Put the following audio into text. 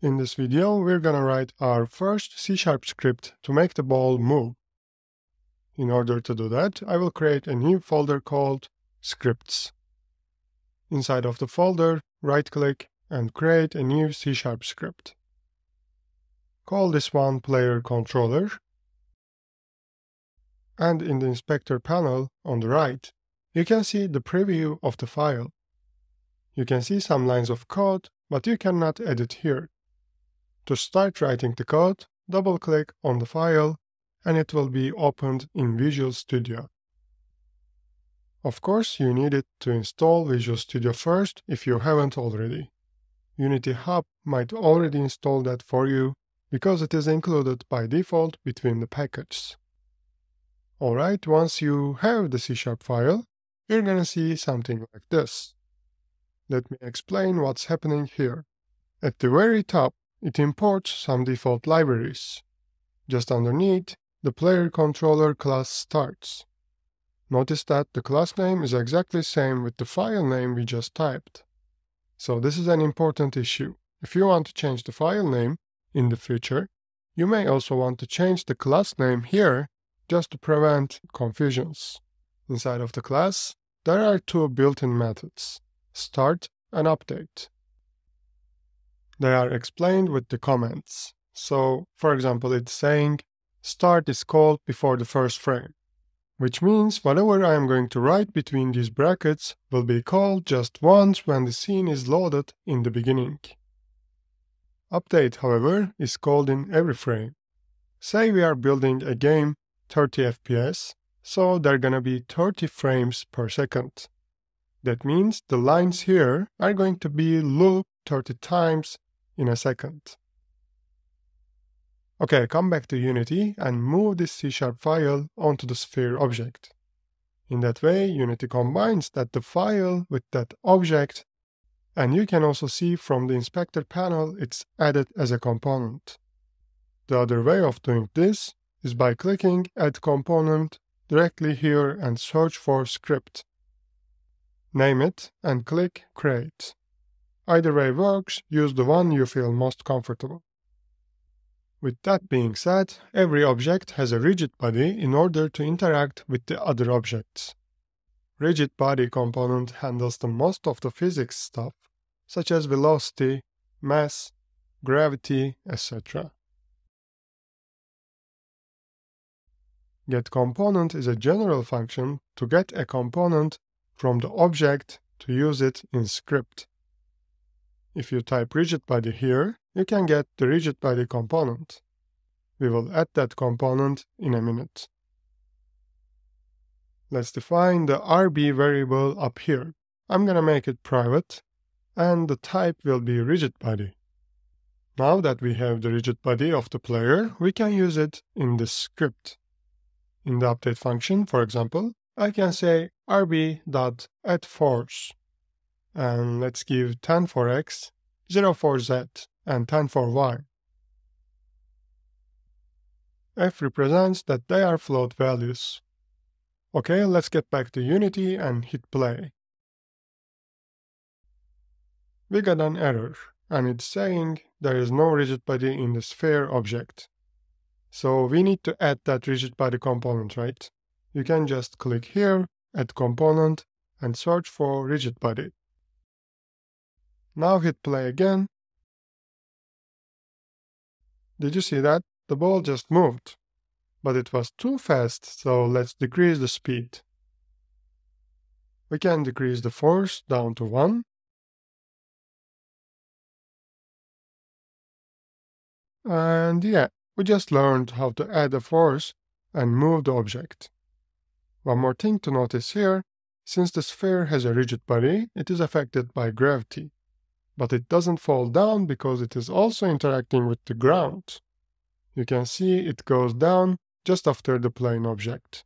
In this video, we're gonna write our first C-sharp script to make the ball move. In order to do that, I will create a new folder called scripts. Inside of the folder, right-click and create a new C-sharp script. Call this one player controller. And in the inspector panel on the right, you can see the preview of the file. You can see some lines of code, but you cannot edit here. To start writing the code, double-click on the file and it will be opened in Visual Studio. Of course, you need it to install Visual Studio first if you haven't already. Unity Hub might already install that for you because it is included by default between the packages. Alright, once you have the C-sharp file, you're gonna see something like this. Let me explain what's happening here. At the very top, it imports some default libraries. Just underneath, the player controller class starts. Notice that the class name is exactly the same with the file name we just typed. So this is an important issue. If you want to change the file name in the future, you may also want to change the class name here just to prevent confusions. Inside of the class, there are two built-in methods, start and update. They are explained with the comments. So, for example, it's saying start is called before the first frame, which means whatever I am going to write between these brackets will be called just once when the scene is loaded in the beginning. Update, however, is called in every frame. Say we are building a game 30 FPS, so there are gonna be 30 frames per second. That means the lines here are going to be looped 30 times in a second. Okay, come back to Unity and move this C-sharp file onto the sphere object. In that way, Unity combines that the file with that object, and you can also see from the inspector panel it's added as a component. The other way of doing this is by clicking Add Component directly here and search for script. Name it and click Create. Either way works, use the one you feel most comfortable. With that being said, every object has a rigid body in order to interact with the other objects. Rigid body component handles the most of the physics stuff, such as velocity, mass, gravity, etc. GetComponent is a general function to get a component from the object to use it in script. If you type rigid body here, you can get the rigid body component. We will add that component in a minute. Let's define the RB variable up here. I'm gonna make it private, and the type will be rigid body. Now that we have the rigid body of the player, we can use it in the script. In the update function, for example, I can say rb.addForce and let's give 10 for x, 0 for z, and 10 for y. f represents that they are float values. Okay, let's get back to Unity and hit play. We got an error, and it's saying there is no rigid body in the sphere object. So we need to add that rigid body component, right? You can just click here, add component, and search for rigid body. Now hit play again. Did you see that? The ball just moved. But it was too fast, so let's decrease the speed. We can decrease the force down to 1. And yeah, we just learned how to add a force and move the object. One more thing to notice here, since the sphere has a rigid body, it is affected by gravity but it doesn't fall down because it is also interacting with the ground. You can see it goes down just after the plane object.